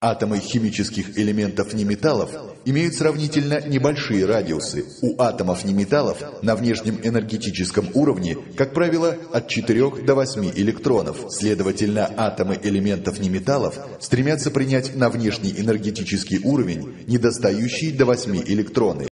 Атомы химических элементов неметаллов имеют сравнительно небольшие радиусы. У атомов неметаллов на внешнем энергетическом уровне, как правило, от 4 до 8 электронов. Следовательно, атомы элементов неметаллов стремятся принять на внешний энергетический уровень недостающие до 8 электроны.